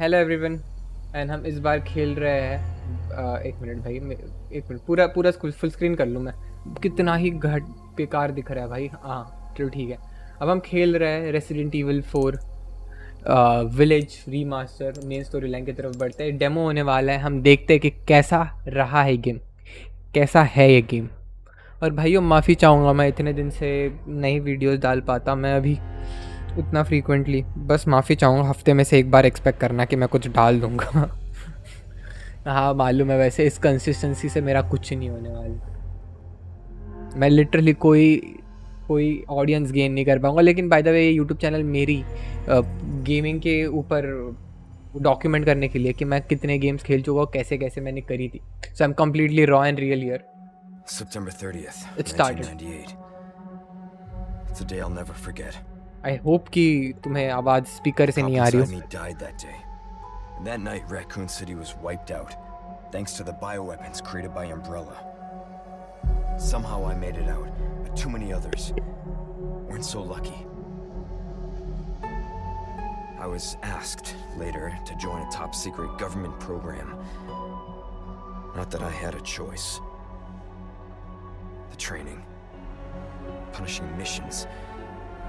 Hello everyone and हम इस बार खेल रहे हैं एक मिनट भाई एक मिनट, पूरा पूरा फुल स्क्रीन कर लूँ मैं। कितना ही घट, बेकार दिख रहा है भाई। हाँ चलो ठीक है। अब हम खेल रहे हैं Resident Evil four village remaster main story line की तरफ़ बढ़ते हैं। डेमो होने वाला है। हम देखते हैं कि कैसा रहा है गेम कैसा है ये गेम और भाइयों, माफ़ी चाहूँगा मैं, इतने दिन से नई वीडियोस डाल पाता। मैं अभी उतना फ्रीक्वेंटली बस माफ़ी चाहूँगा हफ़्ते में से एक बार एक्सपेक्ट करना कि मैं कुछ डाल दूँगा हाँ मालूम है वैसे इस कंसिस्टेंसी से मेरा कुछ नहीं होने वाला मैं लिटरली कोई कोई ऑडियंस गेन नहीं कर पाऊँगा लेकिन बाय द वे ये यूट्यूब चैनल मेरी गेमिंग के ऊपर डॉक्यूमेंट करने के लिए कि मैं कितने गेम्स खेल चुका हूँ कैसे कैसे मैंने करी थी so I am completely raw and real year September 30th, It started. 1998. It's a day I'll never forget. I hope कि तुम्हें आवाज़ स्पीकर से Cop नहीं आ रही inside हो me died that day. And that night, Raccoon City was wiped out, thanks to the bioweapons created by Umbrella. Somehow I made it out, but too many others weren't so lucky. I was asked later to join a top secret government program. Not that I had a choice. The training, punishing missions,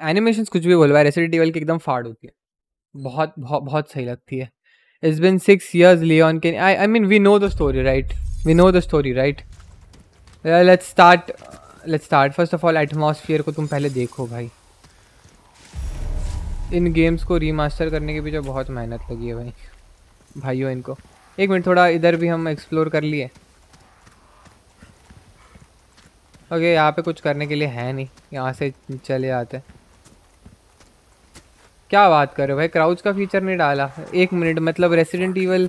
animations कुछ भी बोलवा resident evil की एकदम फाड़ होती है। बहुत बहुत बहुत सही लगती है। It's been six years Leon के I I mean we know the story right we know the story right let's start let's start first of all atmosphere को तुम पहले देखो भाई। इन गेम्स को रीमास्टर करने के पीछे बहुत मेहनत लगी है भाई। भाइयों, इनको। एक मिनट, थोड़ा इधर भी हम एक्सप्लोर कर लिए। ओके यहाँ पे कुछ करने के लिए है नहीं। यहाँ से चले जाते हैं। क्या बात कर रहे हो भाई? क्राउच का फीचर नहीं डाला। एक मिनट मतलब रेसिडेंट ईवल.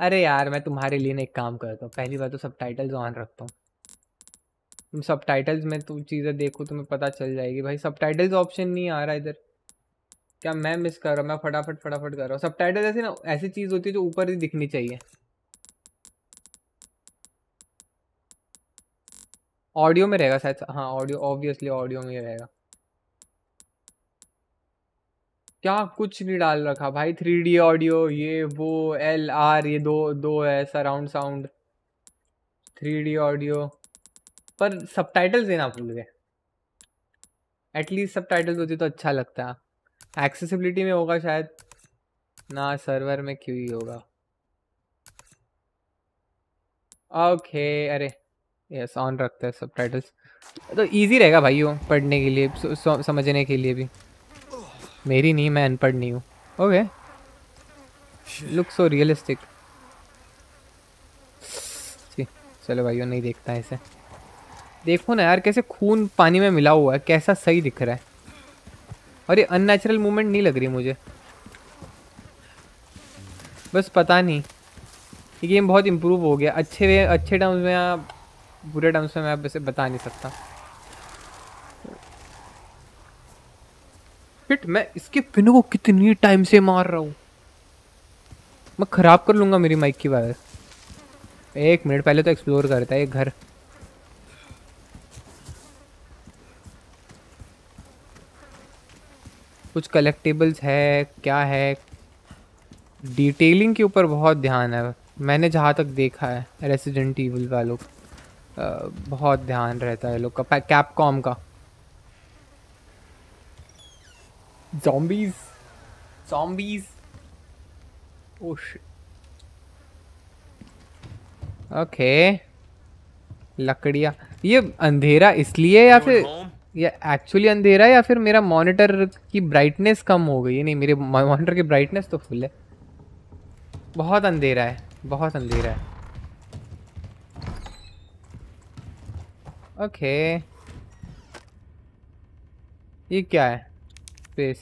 अरे यार, मैं तुम्हारे लिए ना एक काम करता हूँ। पहली बार तो सब टाइटल्स ऑन रखता हूँ। तुम सब टाइटल्स में तुम चीज़ें देखो, तुम्हें पता चल जाएगी। भाई सब टाइटल्स ऑप्शन नहीं आ रहा इधर। क्या मैं मिस कर रहा हूँ? मैं फटाफट फटाफट कर रहा हूँ। सब टाइटल ऐसी ना, ऐसी चीज़ होती है जो ऊपर ही दिखनी चाहिए। ऑडियो में रहेगा शायद। हाँ ऑडियो ऑब्वियसली ऑडियो में ही रहेगा। क्या कुछ नहीं डाल रखा भाई थ्री डी ऑडियो ये, वो एल आर ये दो दो है surround sound three D audio पर सबटाइटल्स देना भूल गए। एटलीस्ट सबटाइटल्स होती तो अच्छा लगता है। एक्सेसिबिलिटी में होगा शायद। ना सर्वर में क्यों ही होगा। ओके अरे यस ऑन रखते हैं सबटाइटल्स तो इजी रहेगा भाई वो पढ़ने के लिए समझने के लिए भी। मेरी नहीं मैं अनपढ़ नहीं हूँ। ओके लुक सो रियलिस्टिक चलो भाइयों, नहीं देखता इसे। देखो ना यार, कैसे खून पानी में मिला हुआ है, कैसा सही दिख रहा है। और ये अननेचुरल मूवमेंट नहीं लग रही मुझे। बस पता नहीं, ये गेम बहुत इम्प्रूव हो गया। अच्छे वे, अच्छे टर्म्स में या बुरे टर्म्स में मैं वैसे बता नहीं सकता। फिट मैं इसके पिन को कितनी टाइम से मार रहा हूँ। मैं खराब कर लूँगा मेरी माइक की वायर एक मिनट पहले तो एक्सप्लोर करता है एक घर। कुछ कलेक्टेबल्स है, क्या है? डिटेलिंग के ऊपर बहुत ध्यान है। मैंने जहाँ तक देखा है रेसिडेंट ईवल वालों। बहुत ध्यान रहता है लोग का कैपकॉम का। Zombies? Zombies? Oh shit. Okay लकड़िया। ये अंधेरा इसलिए या फिर ये एक्चुअली अंधेरा है या फिर मेरा मॉनिटर की ब्राइटनेस कम हो गई? है नहीं मेरे मॉनिटर की ब्राइटनेस तो फुल है। बहुत अंधेरा है बहुत अंधेरा है। ओके ये क्या है? स्पेस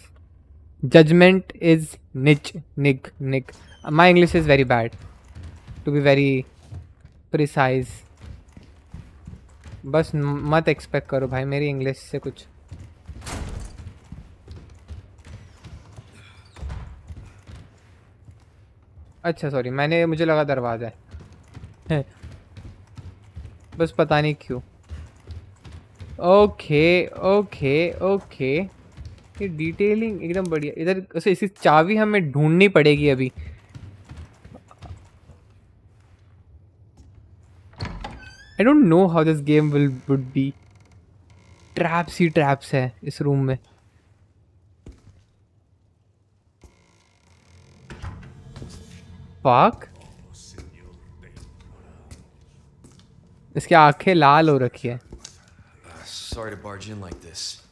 जजमेंट इज़ निच निक निक my English is very bad to be very precise बस मत एक्सपेक्ट करो भाई, मेरी इंग्लिश से कुछ। अच्छा सॉरी मैंने, मुझे लगा दरवाज़ा है। बस पता नहीं क्यों। ओके ओके ओके ये डिटेलिंग एकदम बढ़िया। इधर उसे इसी चाबी हमें ढूंढनी पड़ेगी अभी। I don't know how this game will would be traps he traps है इस रूम में। Fuck? इसकी आँखें लाल हो रखी है। Sorry to barge in like this.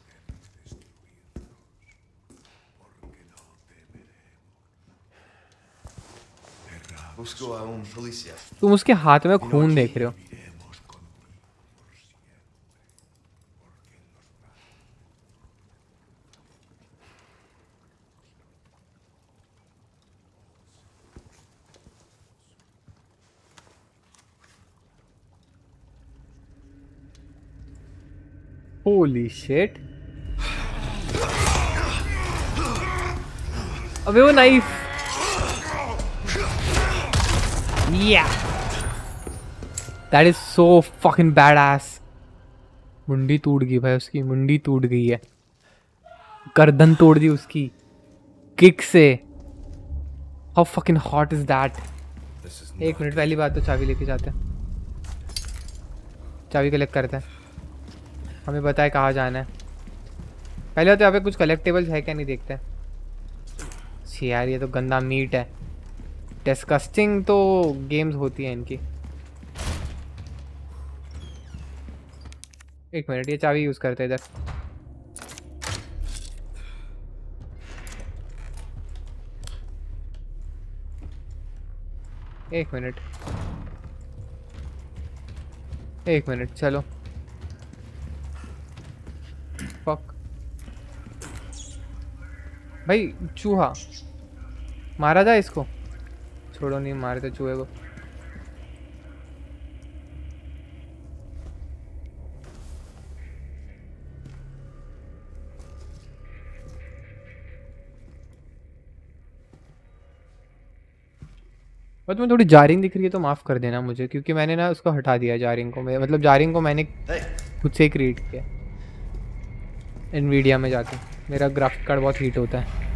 Policía. तुम उसके हाथ में खून देख रहे हो होली शिट अबे वो knife Yeah. That is so fucking badass. मुंडी टूट गई भाई उसकी मुंडी टूट गई है। गर्दन तोड़ दी उसकी। किक से। How fucking hot is that एक मिनट पहली बात तो चाबी लेके जाते हैं। चाबी कलेक्ट करते हैं। हमें पता है कहाँ जाना है। पहले तो यहाँ पे कुछ कलेक्टेबल्स है क्या? नहीं देखते। हैं यार ये तो गंदा मीट है। डिस्कस्टिंग तो गेम्स होती हैं इनकी। एक मिनट ये चाबी यूज़ करते इधर। एक मिनट एक मिनट चलो। फक भाई, चूहा। मारा जाए इसको। छोड़ो नहीं मारते चूहे को। बस तुम्हें थोड़ी जारिंग दिख रही है तो माफ़ कर देना मुझे क्योंकि मैंने ना उसको हटा दिया जारिंग को। मैं मतलब जारिंग को मैंने खुद से क्रिएट किया। एनवीडिया में जाके। मेरा ग्राफिक कार्ड बहुत हीट होता है।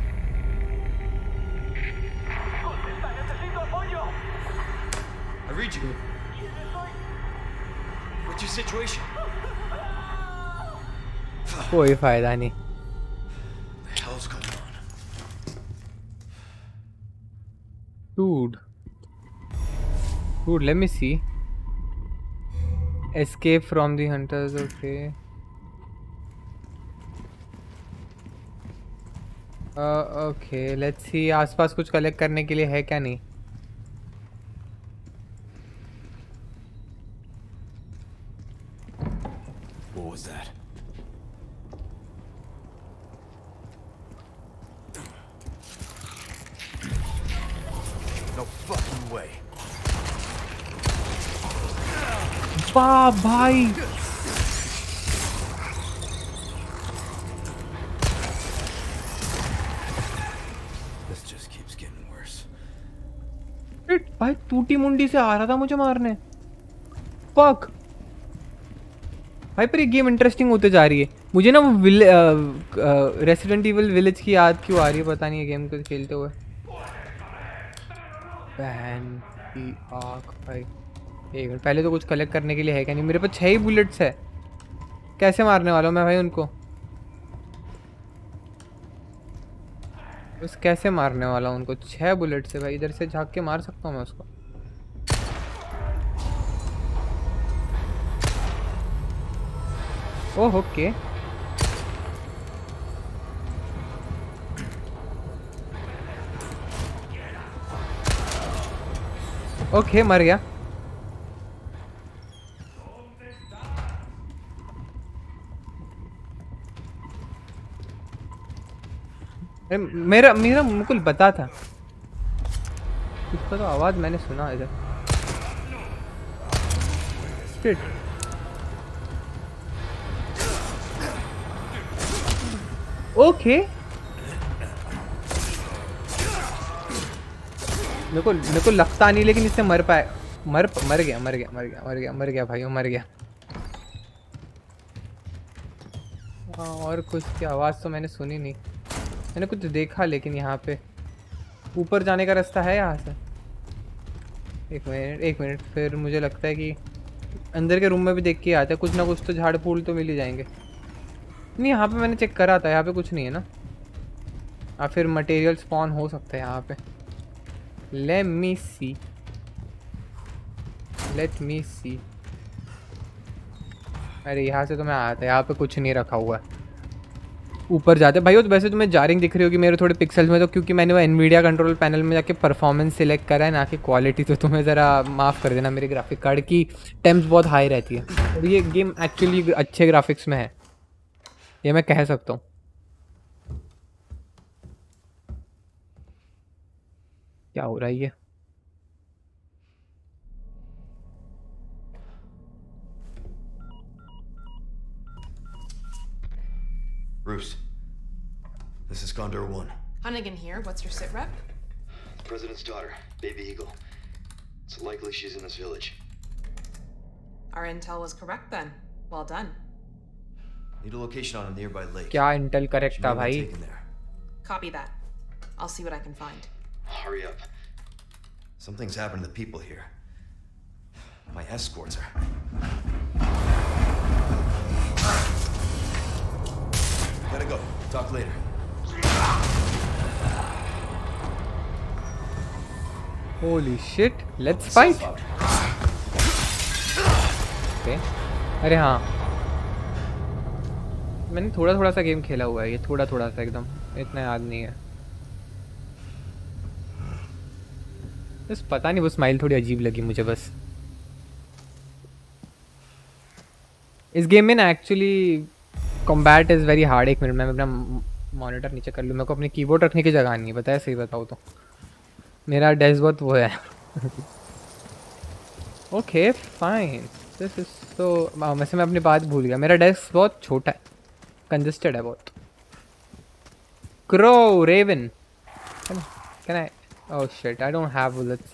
कोई फ़ायदा नहीं? Dude. Dude, let me see. Escape from the hunters, okay. Okay let's see आसपास कुछ कलेक्ट करने के लिए है क्या नहीं What was that? No fucking way. वाह भाई This just keeps getting worse. Shit, भाई टूटी मुंडी से आ रहा था मुझे मारने। फक भाई पर ये गेम इंटरेस्टिंग होते जा रही है। मुझे ना वो विल रेसिडेंट इवल विलेज की याद क्यों आ रही है पता नहीं है गेम को खेलते हुए। बहन की आँख, भाई। एक मिनट, पहले तो कुछ कलेक्ट करने के लिए है क्या नहीं? मेरे पास छः ही बुलेट्स है। कैसे मारने वाला हूँ मैं भाई उनको? बस कैसे मारने वाला उनको छः बुलेट से भाई, इधर से झाँक के मार सकता हूँ मैं उसको? ओह, ओके। ओके, मर गया। मेरा मेरा मुकुल बता था। इसका तो आवाज़ मैंने सुना इधर. ओके मेरे को लगता नहीं, लेकिन इससे मर पाए। मर मर गया मर गया मर गया मर गया मर गया भाई मर गया। हाँ और कुछ की आवाज़ तो मैंने सुनी नहीं। मैंने कुछ देखा, लेकिन यहाँ पे ऊपर जाने का रास्ता है यहाँ से। एक मिनट एक मिनट, फिर मुझे लगता है कि अंदर के रूम में भी देख के आते हैं। कुछ ना कुछ तो झाड़ फूल तो मिल ही जाएँगे। नहीं, यहाँ पे मैंने चेक करा था, यहाँ पे कुछ नहीं है ना। या फिर मटेरियल स्पॉन हो सकता है यहाँ पे। लेट मी सी लेट मी सी अरे, यहाँ से तो मैं आया था यहाँ पे कुछ नहीं रखा हुआ है। ऊपर जाते हैं। भाई, वो तो वैसे तुम्हें जारिंग दिख रही होगी मेरे थोड़े पिक्सल्स में तो क्योंकि मैंने वो एनवीडिया कंट्रोल पैनल में जाके परफॉर्मेंस सिलेक्ट करा है, ना कि क्वालिटी तो तुम्हें ज़रा माफ़ कर देना मेरे ग्राफिक कार्ड की टेम्प्स बहुत हाई रहती है। और ये गेम एक्चुअली अच्छे ग्राफिक्स में है। ये मैं कह सकता हूँ। क्या हो रहा है ये? Bruce, this is Condor 1. Hunnigan here. What's your sit rep? President's daughter, Baby Eagle. It's likely she's in this village. Our intel was correct then. Well done. Need a location on a nearby lake. क्या Intel correct She था may have भाई been taken there. Copy that. I'll see what I can find. Hurry up. Something's happened to the people here. My escorts are. Gotta go. Talk later. Holy shit let's fight okay अरे हाँ। मैंने थोड़ा थोड़ा सा game खेला हुआ है, ये थोड़ा थोड़ा सा एकदम, इतना याद नहीं है। बस पता नहीं, वो स्माइल थोड़ी अजीब लगी मुझे, बस। इस गेम में ना actually combat is very hard एक मिनट, मैं अपना मॉनिटर नीचे कर लूँ। मेरे को अपने कीबोर्ड रखने की जगह नहीं बताया सही बताओ तो। मेरा डेस्क बहुत वो है। ओके फाइन दिस इज़ तो वैसे मैं अपनी बात भूल गया। मेरा डेस्क बहुत छोटा है। कंजस्टेड है बहुत। Crow raven can I oh shit I don't have bullets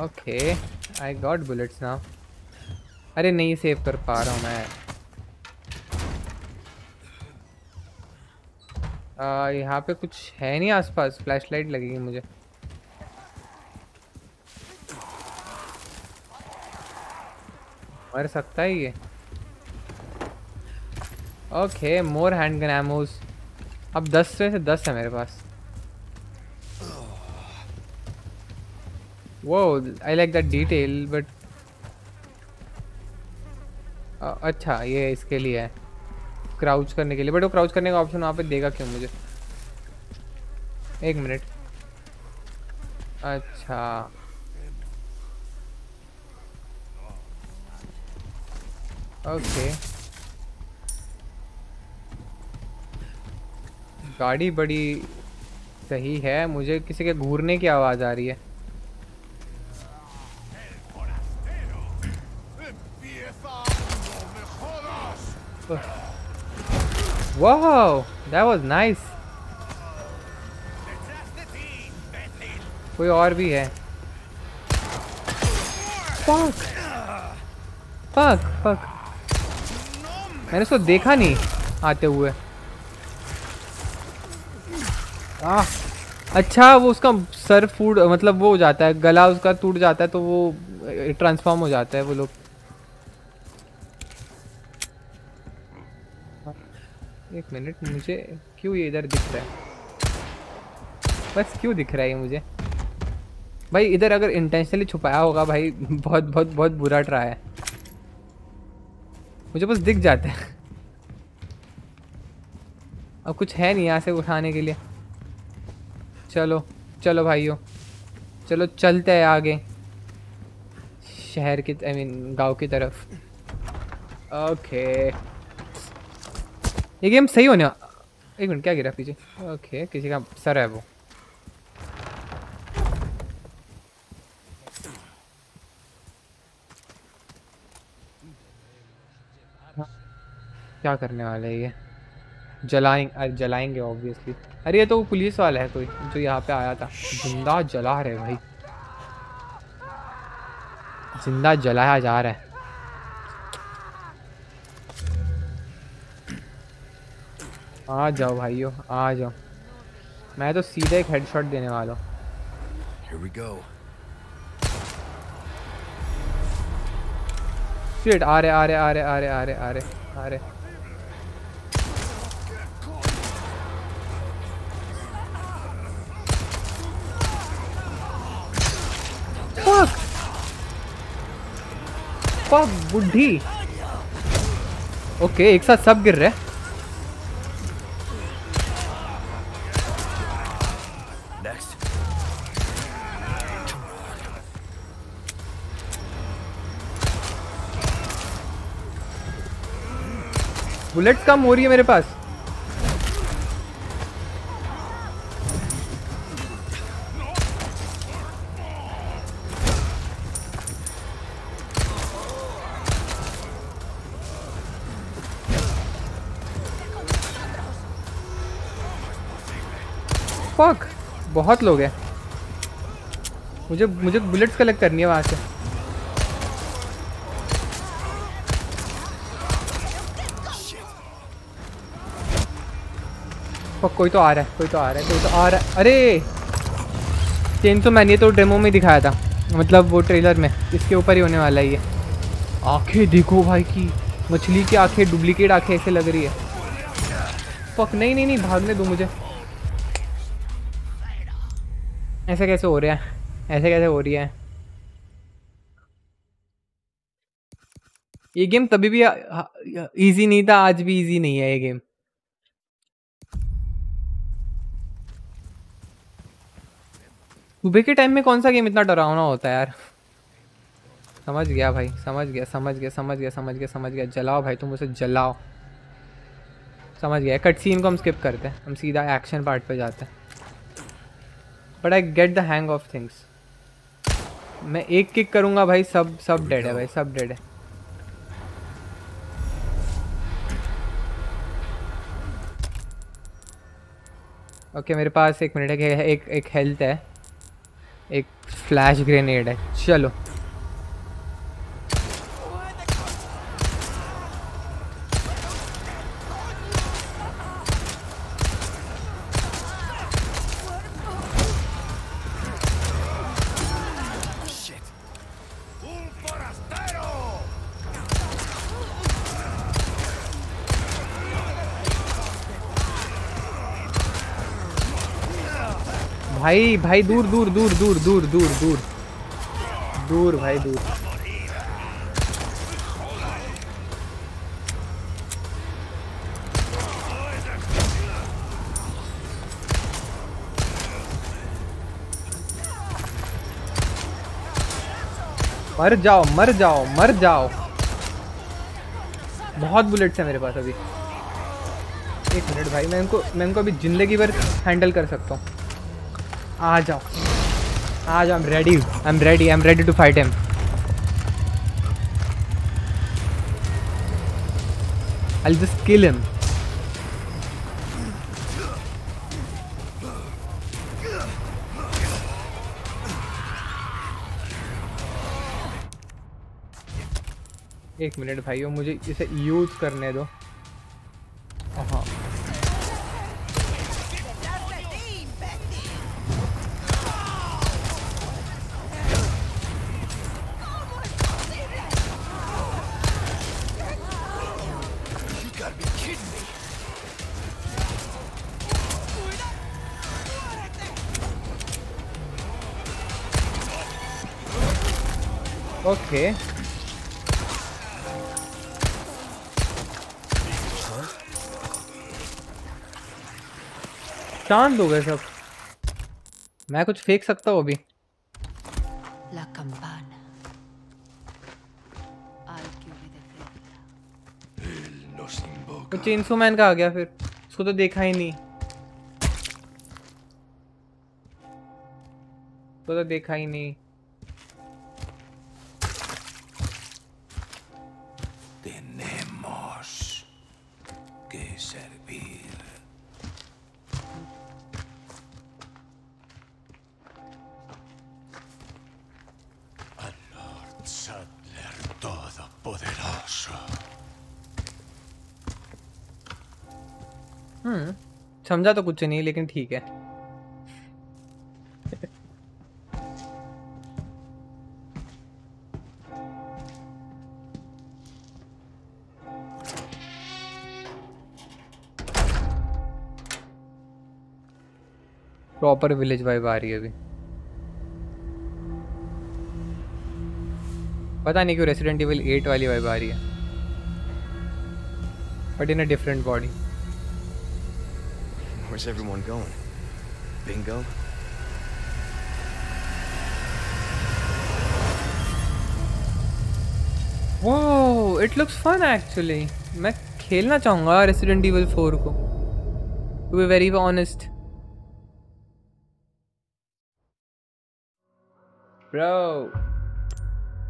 okay I got bullets now अरे नहीं सेव कर पा रहा हूँ मैं। यहाँ पे कुछ है नहीं आसपास। फ्लैशलाइट लगेगी मुझे। मर सकता है ये। Okay more hand gun ammos अब 10 से 10 है मेरे पास। वो I like that detail but अच्छा ये इसके लिए है। क्राउच करने के लिए बट वो क्राउच करने का ऑप्शन वहाँ पे देगा क्यों मुझे? एक मिनट अच्छा। ओके गाड़ी बड़ी सही है, मुझे किसी के घूरने की आवाज़ आ रही है। Wow, that was nice. कोई और भी है Fuck. Fuck, fuck. मैंने उसको देखा नहीं आते हुए आ, अच्छा वो उसका सर फ़ूड मतलब वो हो जाता है गला उसका टूट जाता है तो वो ट्रांसफॉर्म हो जाता है वो लोग एक मिनट, मुझे क्यों ये इधर दिख रहा है? बस क्यों दिख रहा है ये मुझे? भाई, इधर अगर इंटेंशनली छुपाया होगा भाई, बहुत बहुत बहुत बुरा ट्राई है। मुझे बस दिख जाता है। अब कुछ है नहीं यहाँ से उठाने के लिए। चलो चलो भाइयों, चलो चलते हैं आगे। शहर की आई मीन गाँव की तरफ़। ओके ये गेम सही होने एक मिनट, क्या गिरा पीछे? ओके, किसी का सर है वो। क्या करने वाले ये? जलाएँगे जलाएँगे ऑब्वियसली अरे, ये तो पुलिस वाला है कोई, जो यहाँ पे आया था। ज़िंदा जला रहे भाई। ज़िंदा जलाया जा रहा है। आ जाओ भाइयों आ जाओ। मैं तो सीधे एक हेडशॉट देने वाला हूँ। Here we go. Shit, आ रहे आ रहे आ रहे आ रहे आ रहे आ रहे आ रहे। Fuck! Fuck, बुढ़ी। ओके एक साथ सब गिर रहे। हैं बुलेट्स कम हो रही है मेरे पास। बहुत लोग हैं। मुझे मुझे बुलेट्स कलेक्ट करनी है वहाँ से। फक कोई तो आ रहा है, कोई तो आ रहा है, कोई तो आ रहा है। अरे! चेन तो मैंने तो डेमो में दिखाया था मतलब वो ट्रेलर में, इसके ऊपर ही होने वाला है ये। आँखें देखो भाई की, मछली की आँखें, डुप्लीकेट आँखें ऐसे लग रही है। फक नहीं नहीं नहीं, भागने दो मुझे। ऐसे कैसे हो रहा है? ऐसे कैसे हो रही है? ये गेम तभी भी इजी नहीं था, आज भी इजी नहीं है ये गेम। सुबह के टाइम में कौन सा गेम इतना डरावना होता है यार? समझ गया भाई समझ गया समझ गया समझ गया समझ गया समझ गया। जलाओ भाई तुम उसे जलाओ। समझ गया कट सीन को हम स्किप करते हैं। हम सीधा एक्शन पार्ट पे जाते हैं। But I get the hang of things मैं एक किक करूँगा भाई सब सब डेड है भाई सब डेड है। ओके okay, मेरे पास एक मिनट है एक एक हेल्थ है। एक फ्लैश ग्रेनेड है। चलो। भाई भाई, दूर दूर दूर दूर दूर दूर दूर। दूर, भाई, दूर। मर जाओ मर जाओ मर जाओ। बहुत बुलेट्स है मेरे पास अभी। एक मिनट भाई, मैं इनको मैं इनको अभी ज़िंदगी भर हैंडल कर सकता हूँ। आ जाओ। आ जाओ I am ready I am ready I am ready to fight him I'll just kill him. एक मिनट भाइयों, मुझे इसे यूज़ करने दो। ओके शांत हो गए सब। मैं कुछ फेंक सकता हूँ अभी. वो चेंसो मैन का आ गया फिर। उसको तो देखा ही नहीं। उसको तो देखा ही नहीं। समझा तो कुछ नहीं, लेकिन ठीक है। प्रॉपर विलेज वाइब आ रही है अभी। पता नहीं क्यों रेसिडेंट इविल 8 वाली वाइब आ रही है। But in a different body Where's everyone going? Bingo? Whoa, it looks fun actually. मैं खेलना चाहूँगा Resident Evil 4 को. To be very honest. Bro.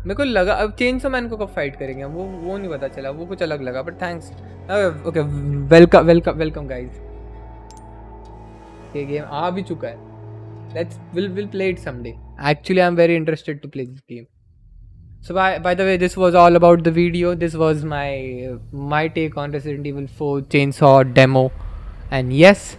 मेरे को लगा अब चेंज मैन को कब फाइट करेंगे हम वो वो नहीं पता चला वो कुछ अलग लगा but thanks okay welcome welcome welcome guys ये गेम आ भी चुका है। Let's will will play it someday actually I am very interested to play this game so by by the way this was all about the video this was my my take on Resident Evil four chain demo and yes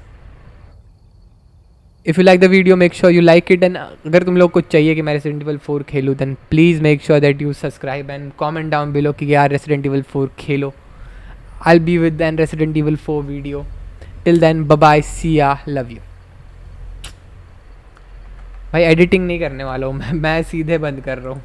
if you like the video make sure you like it and अगर तुम लोग कुछ चाहिए कि मैं Resident Evil four खेलूँ then please make sure that you subscribe and comment down below कि यार Resident Evil four Khelo. I be with then Resident Evil four video till then bye bye see ya love you भाई editing नहीं करने वाला हूँ मैं। मैं सीधे बंद कर रहा हूँ।